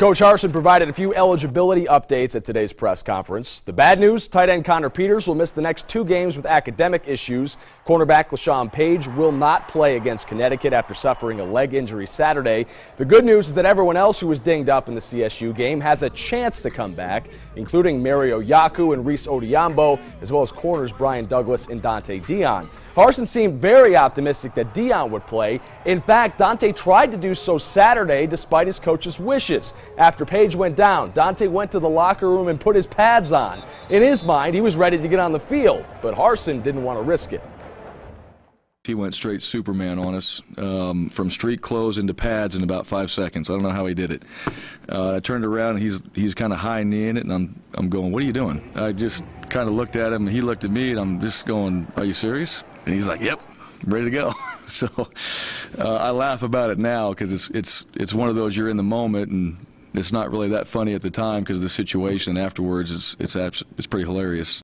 Coach Harsin provided a few eligibility updates at today's press conference. The bad news, tight end Connor Peters will miss the next two games with academic issues. Cornerback Cleshawn Page will not play against Connecticut after suffering a leg injury Saturday. The good news is that everyone else who was dinged up in the CSU game has a chance to come back, including Mario Yakoo and Rees Odhiambo, as well as corners Bryan Douglas and Donte Deayon. Harsin seemed very optimistic that Deayon would play. In fact, Donte tried to do so Saturday despite his coach's wishes. After Page went down, Donte went to the locker room and put his pads on. In his mind, he was ready to get on the field, but Harsin didn't want to risk it. He went straight Superman on us um, from street clothes into pads in about five seconds. I don't know how he did it. Uh, I turned around and he's he's kind of high kneeing it, and I'm I'm going, "What are you doing?" I just kind of looked at him, and he looked at me, and I'm just going, "Are you serious?" And he's like, "Yep, I'm ready to go." so uh, I laugh about it now because it's it's it's one of those you're in the moment, and it's not really that funny at the time because the situation afterwards is it's abs- it's pretty hilarious.